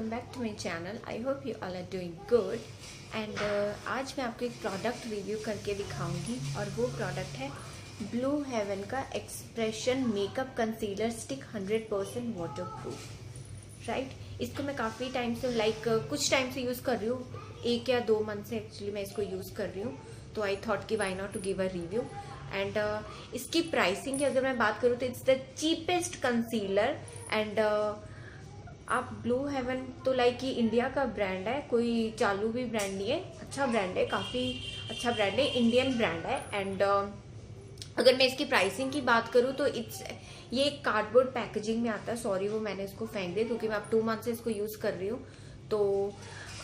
Welcome back to my channel I hope you all are doing good and आज मैं आपको एक product review करके दिखाऊँगी और वो प्रोडक्ट है ब्लू हेवन का expression makeup concealer stick 100% percent waterproof right इसको मैं काफ़ी टाइम से लाइक like, uh, कुछ टाइम से यूज़ कर रही हूँ। एक या दो मंथ से एक्चुअली मैं इसको यूज़ कर रही हूँ। तो आई थॉट कि why not to give a review and इसकी प्राइसिंग की अगर मैं बात करूँ तो it's the cheapest concealer and आप ब्लू हेवन तो लाइक ये इंडिया का ब्रांड है कोई चालू भी ब्रांड नहीं है अच्छा ब्रांड है काफ़ी अच्छा ब्रांड है इंडियन ब्रांड है एंड uh, अगर मैं इसकी प्राइसिंग की बात करूँ तो इट्स ये एक कार्डबोर्ड पैकेजिंग में आता है सॉरी वो मैंने इसको फेंक दिया क्योंकि मैं अब टू मंथ से इसको यूज़ कर रही हूँ। तो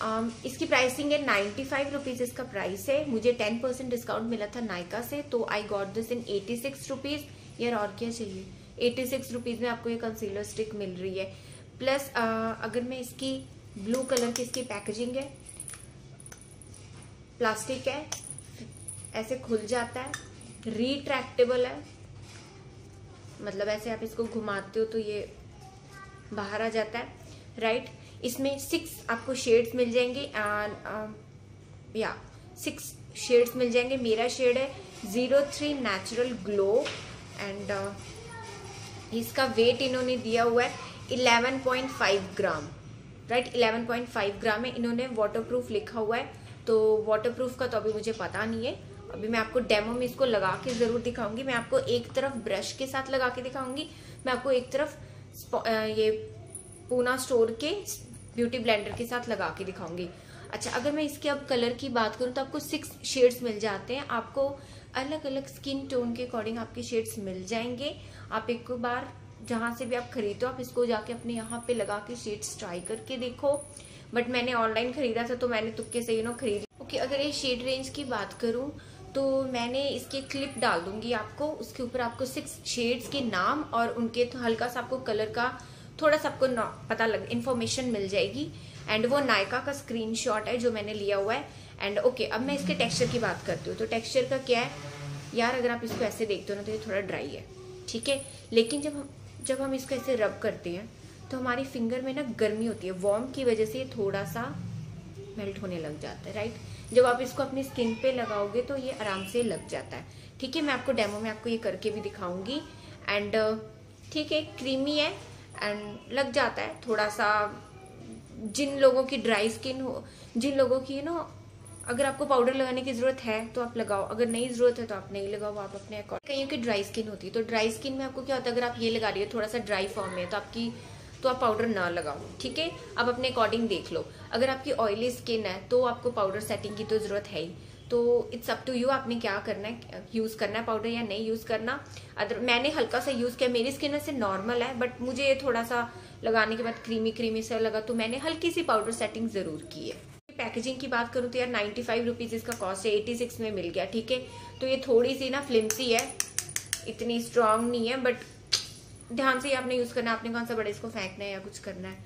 um, इसकी प्राइसिंग है नाइन्टी फाइव रुपीज़ इसका प्राइस है मुझे टेन परसेंट डिस्काउंट मिला था नायका से तो I got this in eighty six rupees यार और क्या चाहिए? एटी सिक्स रुपीज़ में आपको ये कंसीलर स्टिक मिल रही है। प्लस अगर मैं इसकी ब्लू कलर की इसकी पैकेजिंग है प्लास्टिक है, ऐसे खुल जाता है रिट्रैक्टेबल है मतलब ऐसे आप इसको घुमाते हो तो ये बाहर आ जाता है राइट इसमें सिक्स आपको शेड्स मिल जाएँगे या सिक्स शेड्स मिल जाएँगे। मेरा शेड है zero three natural glow and इसका वेट इन्होंने दिया हुआ है 11.5 ग्राम राइट 11.5 ग्राम है इन्होंने वाटरप्रूफ लिखा हुआ है। तो वाटरप्रूफ का तो अभी मुझे पता नहीं है। अभी मैं आपको डेमो में इसको लगा के ज़रूर दिखाऊँगी। मैं आपको एक तरफ़ ब्रश के साथ लगा के दिखाऊँगी। मैं आपको एक तरफ़ ये पूना स्टोर के ब्यूटी ब्लेंडर के साथ लगा के दिखाऊँगी। अच्छा अगर मैं इसके अब कलर की बात करूँ तो आपको सिक्स शेड्स मिल जाते हैं। आपको अलग अलग स्किन टोन के अकॉर्डिंग आपके शेड्स मिल जाएँगे। आप एक बार जहाँ से भी आप खरीदो आप इसको जाके अपने यहाँ पे लगा के शेड्स ट्राई करके देखो। बट मैंने ऑनलाइन खरीदा था तो मैंने तुक्के से यू नो खरीद ओके okay, अगर ये शेड रेंज की बात करूँ तो मैंने इसके क्लिप डाल दूँगी आपको। उसके ऊपर आपको सिक्स शेड्स के नाम और उनके तो हल्का सा आपको कलर का थोड़ा सा आपको पता लग इन्फॉर्मेशन मिल जाएगी। एंड वो नायका का स्क्रीनशॉट है जो मैंने लिया हुआ है। एंड ओके okay, अब मैं इसके टेक्सचर की बात करती हूँ। तो टेक्सचर का क्या है? यार अगर आप इसको ऐसे देखते हो ना तो ये थोड़ा ड्राई है। ठीक है? लेकिन जब हम जब हम इसको ऐसे रब करते हैं तो हमारी फिंगर में ना गर्मी होती है। वार्म की वजह से थोड़ा सा मेल्ट होने लग जाता है राइट जब आप इसको अपनी स्किन पे लगाओगे तो ये आराम से लग जाता है। ठीक है, मैं आपको डेमो में आपको ये करके भी दिखाऊँगी। एंड ठीक है क्रीमी है एंड लग जाता है। थोड़ा सा जिन लोगों की ड्राई स्किन हो, जिन लोगों की यू नो अगर आपको पाउडर लगाने की ज़रूरत है तो आप लगाओ। अगर नहीं ज़रूरत है तो आप नहीं लगाओ, आप अपने अकॉर्डिंग कहीं की ड्राई स्किन होती है तो ड्राई स्किन में आपको क्या होता है, अगर आप ये लगा रही हो थोड़ा सा ड्राई फॉर्म में तो आपकी तो आप पाउडर ना लगाओ, ठीक है? आप अपने अकॉर्डिंग देख लो। अगर आपकी ऑयली स्किन है तो आपको पाउडर सेटिंग की तो ज़रूरत है ही। तो इट्स अप टू यू आपने क्या करना है यूज़ करना है पाउडर या नहीं यूज़ करना। अदर मैंने हल्का सा यूज़ किया, मेरी स्किन वैसे नॉर्मल है बट मुझे ये थोड़ा सा लगाने के बाद क्रीमी क्रीमी सा लगा तो मैंने हल्की सी पाउडर सेटिंग ज़रूर की है। पैकेजिंग की बात करूँ तो यार नाइन्टी फाइव रुपीज़ इसका कॉस्ट है एटी सिक्स में मिल गया, ठीक है? तो ये थोड़ी सी ना फ्लिमसी है, इतनी स्ट्रांग नहीं है बट ध्यान से आपने यूज़ करना है, आपने कौन सा बड़े इसको फेंकना है या कुछ करना है?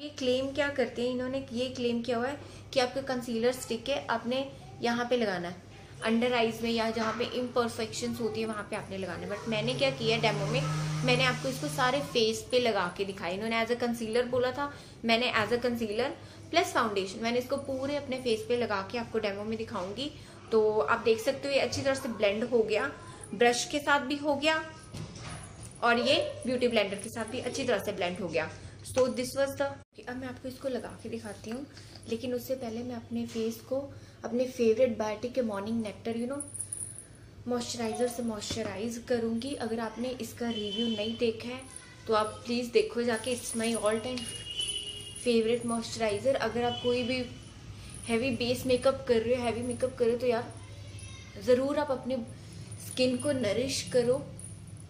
ये क्लेम क्या करते हैं? इन्होंने ये क्लेम किया हुआ है कि आपका कंसीलर स्टिक है, आपने यहाँ पे लगाना है। अंडर आइज़ में या जहाँ पे इम्परफेक्शन होती है, वहाँ पे आपने लगाना है। बट मैंने क्या किया डेमो में? मैंने आपको इसको सारे फेस पे लगा के दिखाया। इन्होंने एज अ कंसीलर बोला था, मैंने as a concealer plus foundation मैंने इसको पूरे अपने फेस पे लगा के आपको डेमो में दिखाऊँगी। तो आप देख सकते हो ये अच्छी तरह से ब्लेंड हो गया। ब्रश के साथ भी हो गया। और ये ब्यूटी ब्लेंडर के साथ भी अच्छी तरह से ब्लेंड हो गया। सो दिस वॉज़ द अब मैं आपको इसको लगा के दिखाती हूँ। लेकिन उससे पहले मैं अपने फेस को, अपने फेवरेट बायोटिक के morning nectar you know moisturiser से मॉइस्चराइज करूँगी। अगर आपने इसका रिव्यू नहीं देखा है तो आप प्लीज़ देखो जाके। It's my all time favourite moisturiser अगर आप कोई भी हैवी बेस मेकअप कर रहे हो हैवी मेकअप कर रहे हो तो यार, ज़रूर आप अपने स्किन को नरिश करो।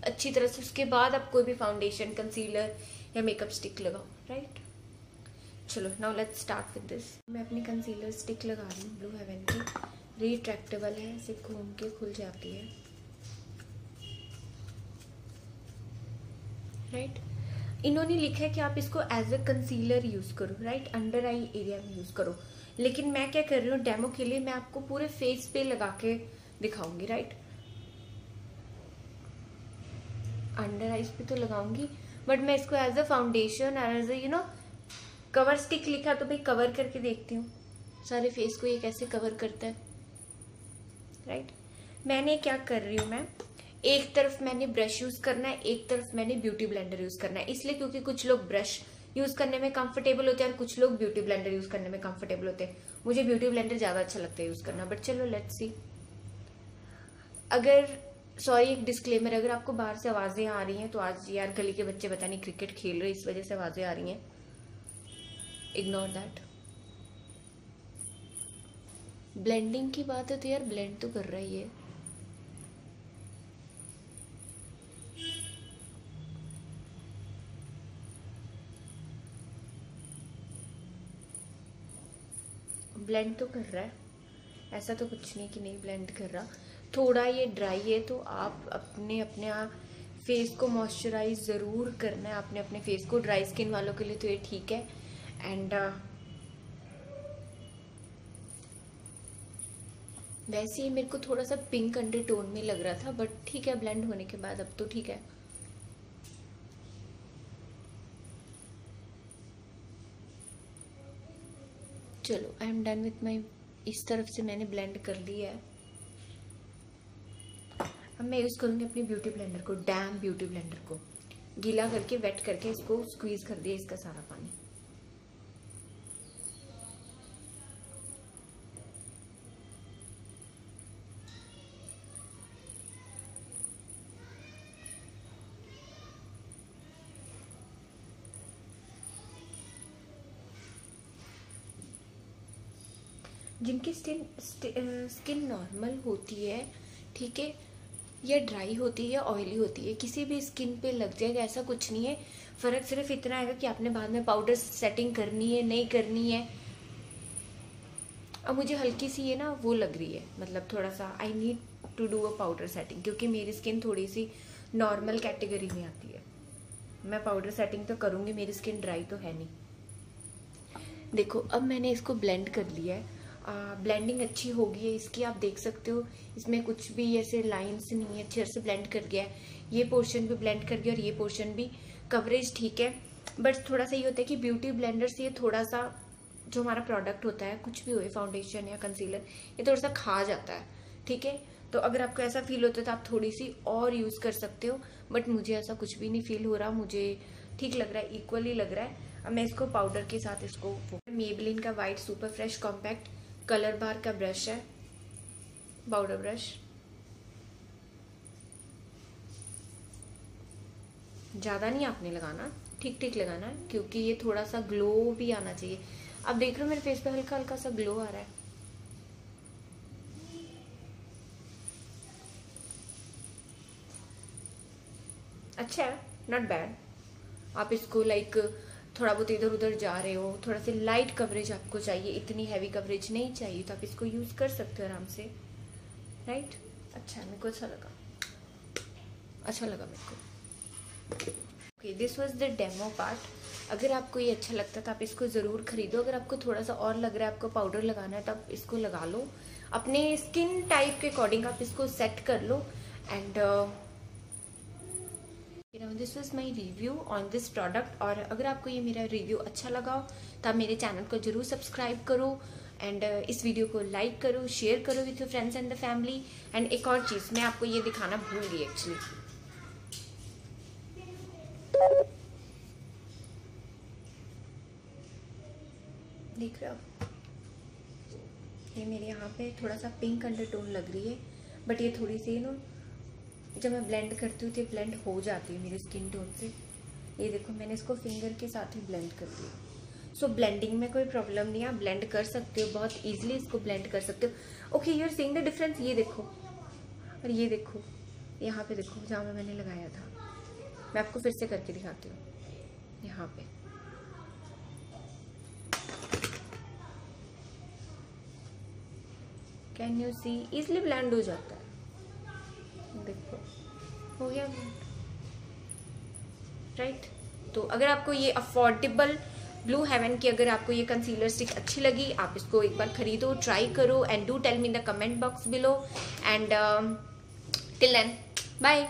अच्छी तरह से उसके बाद आप कोई भी फाउंडेशन कंसीलर या मेकअप स्टिक लगाओ राइट चलो now let's start with this मैं अपनी कंसीलर स्टिक लगा रही हूँ ब्लू हेवन की। रिट्रैक्टेबल है, इसे घूम के खुल जाती है। Right right? इन्होंने लिखा है कि आप इसको एज अ कंसीलर यूज़ करो राइट अंडर आई एरिया में यूज़ करो। लेकिन मैं क्या कर रही हूँ डेमो के लिए मैं आपको पूरे फेस पे लगा के दिखाऊँगी राइट अंडर आईज पे तो लगाऊँगी बट मैं इसको as a foundation as you know cover stick लिखा तो भाई कवर करके देखती हूँ। सारे फेस को ये कैसे कवर करता है। Right right? मैंने क्या कर रही हूँ मैं? एक तरफ़ मैंने ब्रश यूज़ करना है, एक तरफ़ मैंने ब्यूटी ब्लेंडर यूज़ करना है। इसलिए क्योंकि कुछ लोग ब्रश यूज़ करने में कंफर्टेबल होते हैं और कुछ लोग ब्यूटी ब्लेंडर यूज़ करने में कंफर्टेबल होते हैं। मुझे ब्यूटी ब्लेंडर ज़्यादा अच्छा लगता है यूज़ करना बट चलो लेट्स सी अगर सॉरी एक डिस्क्लेमर अगर आपको बाहर से आवाज़ें आ रही हैं तो आज यार गली के बच्चे पता नहीं क्रिकेट खेल रहे इस वजह से आवाज़ें आ रही हैं। इग्नोर दैट ब्लेंडिंग की बात है तो यार ब्लेंड तो कर रहा ही है। ब्लेंड तो कर रहा है। ऐसा तो कुछ नहीं कि नहीं ब्लेंड कर रहा। थोड़ा ये ड्राई है तो आप अपने अपने फेस को मॉइस्चराइज ज़रूर करना है। अपने अपने फेस को ड्राई स्किन वालों के लिए तो ये ठीक है। एंड वैसे ही मेरे को थोड़ा सा पिंक अंडर टोन में लग रहा था बट ठीक है ब्लेंड होने के बाद अब तो ठीक है। चलो I am done with my इस तरफ़ से मैंने ब्लेंड कर लिया है। अब मैं यूज़ करूँगी अपनी ब्यूटी ब्लेंडर को डैम ब्यूटी ब्लेंडर को। गीला करके वेट करके इसको स्क्वीज कर दिया इसका सारा पानी। जिनकी स्किन स्किन नॉर्मल होती है, ठीक है, या ड्राई होती है या ऑयली होती है, किसी भी स्किन पे लग जाएगा ऐसा कुछ नहीं है। फ़र्क सिर्फ़ इतना आएगा कि आपने बाद में पाउडर सेटिंग करनी है, नहीं करनी है। अब मुझे हल्की सी ये ना वो लग रही है मतलब थोड़ा सा I need to do a powder setting क्योंकि मेरी स्किन थोड़ी सी नॉर्मल कैटेगरी में आती है। मैं पाउडर सेटिंग तो करूँगी, मेरी स्किन ड्राई तो है नहीं। देखो, अब मैंने इसको ब्लेंड कर लिया है। ब्लेंडिंग अच्छी हो गई है इसकी आप देख सकते हो। इसमें कुछ भी ऐसे लाइन्स नहीं है, अच्छे से ब्लेंड कर गया है। ये पोर्शन भी ब्लेंड कर गया और ये पोर्शन भी कवरेज ठीक है। बट थोड़ा सा ये होता है कि ब्यूटी ब्लेंडर से ये थोड़ा सा जो हमारा प्रोडक्ट होता है, कुछ भी हो फाउंडेशन या कंसीलर ये थोड़ा सा खा जाता है, ठीक है? तो अगर आपको ऐसा फील होता है तो आप थोड़ी सी और यूज़ कर सकते हो। बट मुझे ऐसा कुछ भी नहीं फील हो रहा, मुझे ठीक लग रहा है इक्वली लग रहा है। अब मैं इसको पाउडर के साथ इसको मेबलिन का white super fresh compact colour bar का ब्रश है पाउडर ब्रश ज़्यादा नहीं आपने लगाना ठीक ठीक लगाना है क्योंकि ये थोड़ा सा ग्लो भी आना चाहिए। आप देख रहे हो मेरे फेस पे हल्का हल्का सा ग्लो आ रहा है। अच्छा है नॉट बैड आप इसको लाइक like, थोड़ा बहुत इधर उधर जा रहे हो, थोड़ा सी लाइट कवरेज आपको चाहिए, इतनी हैवी कवरेज नहीं चाहिए तो आप इसको यूज़ कर सकते हो आराम से। राइट अच्छा मेरे को अच्छा लगा। अच्छा लगा मेरे को। Okay this was the demo part अगर आपको ये अच्छा लगता है तो आप इसको ज़रूर खरीदो। अगर आपको थोड़ा सा और लग रहा है, आपको पाउडर लगाना है तो आप इसको लगा लो। अपने स्किन टाइप के अकॉर्डिंग आप इसको सेट कर लो। And this was my review on this product और अगर आपको ये मेरा रिव्यू अच्छा लगा हो तो आप मेरे चैनल को ज़रूर सब्सक्राइब करो एंड uh, इस वीडियो को लाइक करो शेयर करो with your friends and the family and एक और चीज़ मैं आपको ये दिखाना भूल गई एक्चुअली देख रहे हो ये मेरे यहाँ पे थोड़ा सा पिंक अंडरटोन लग रही है बट ये थोड़ी सी नो जब मैं ब्लेंड करती हूँ तो ब्लेंड हो जाती है मेरी स्किन टोन से। ये देखो, मैंने इसको फिंगर के साथ ही ब्लेंड कर दिया। सो ब्लेंडिंग में कोई प्रॉब्लम नहीं है, आप ब्लेंड कर सकते हो, बहुत ईजिली इसको ब्लेंड कर सकते हो। Okay you're seeing the difference ये देखो। और ये देखो, यहाँ पे देखो, जहाँ पे मैंने लगाया था। मैं आपको फिर से करके दिखाती हूँ। यहाँ पे। Can you see easily blend हो जाता है। हो गया। राइट तो अगर आपको ये अफोर्डेबल ब्लू हेवन की अगर आपको ये कंसीलर स्टिक अच्छी लगी, आप इसको एक बार खरीदो ट्राई करो and do tell me in the comment box below and till then bye